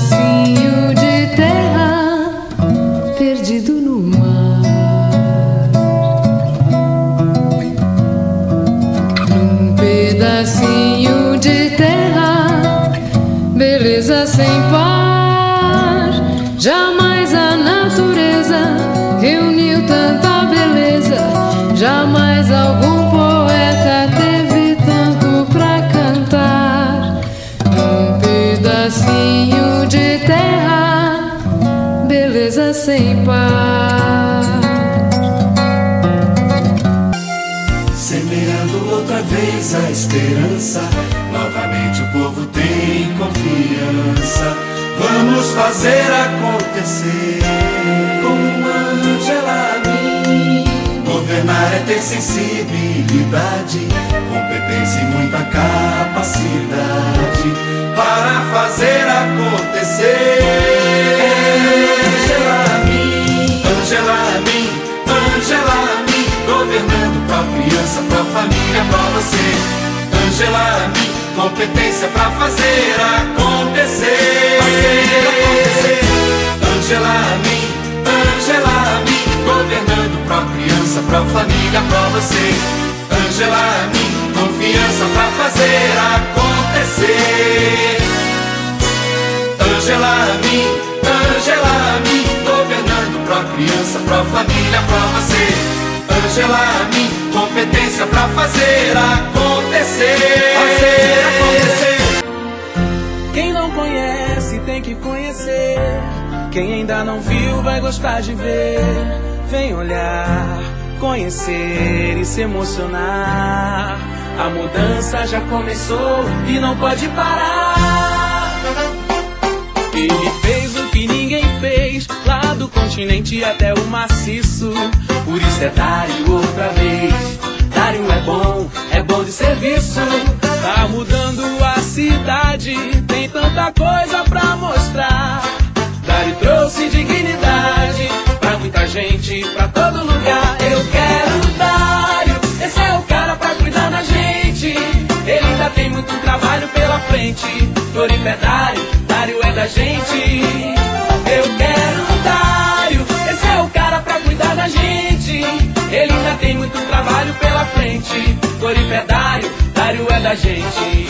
pedacinho de terra perdido no mar. Num pedacinho de terra, beleza sem par. A esperança, novamente o povo tem confiança. Vamos fazer acontecer com Angela Min. Governar é ter sensibilidade, competência e muita capacidade para fazer você. Angela Min, competência pra fazer acontecer. Fazer acontecer. Angela Min, Angela Min, governando pra criança, pra família, pra você. Angela Min, confiança pra fazer acontecer. Angela Min, Angela Min, governando pra criança, pra família, pra você. Angela Min, competência pra fazer acontecer. Fazer acontecer. Quem não conhece tem que conhecer. Quem ainda não viu vai gostar de ver. Vem olhar, conhecer e se emocionar. A mudança já começou e não pode parar. Ele fez o que ninguém fez, lá do continente até o maciço. Por isso é Dário outra vez. Dário é bom, é bom de serviço. Tá mudando a cidade, tem tanta coisa pra mostrar. Dário trouxe dignidade pra muita gente, pra todo lugar. Eu quero Dário, esse é o cara pra cuidar da gente. Ele ainda tem muito trabalho pela frente. Floripa é Dário, Dário é da gente. É Dário, Dário é da gente.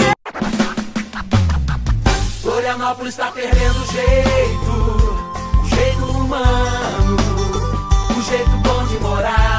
Florianópolis tá perdendo o jeito, o jeito humano, o jeito bom de morar,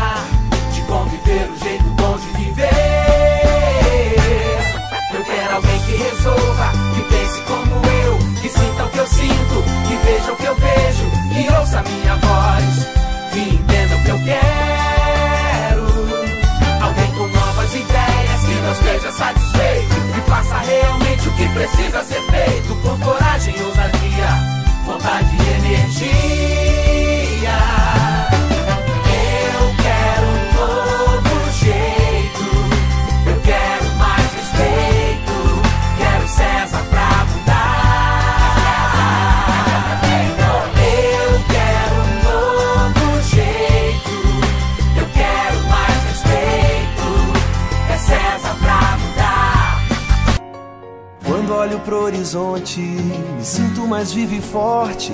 Quando olho pro horizonte, me sinto mais vivo e forte.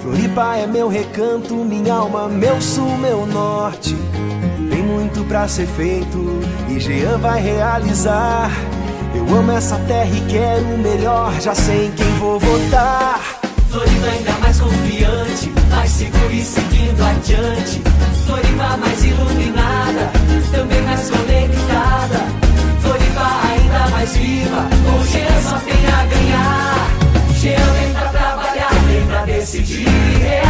Floripa é meu recanto, minha alma, meu sul, meu norte. Tem muito pra ser feito e Jean vai realizar. Eu amo essa terra e quero o melhor, já sei em quem vou votar. Floripa ainda mais confiante, mais seguro e seguindo adiante. Floripa decidir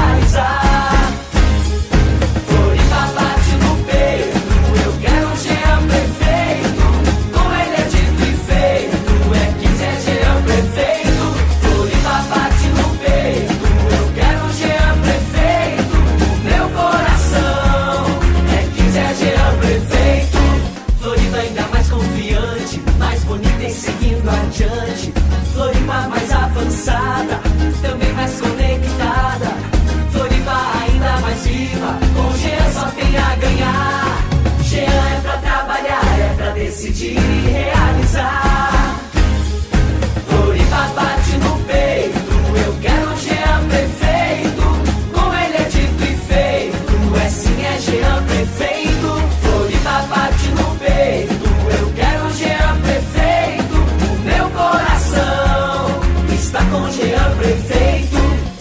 Jean prefeito.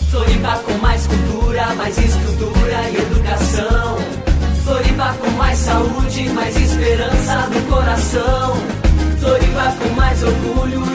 Floripa com mais cultura, mais estrutura e educação. Floripa com mais saúde, mais esperança no coração. Floripa com mais orgulho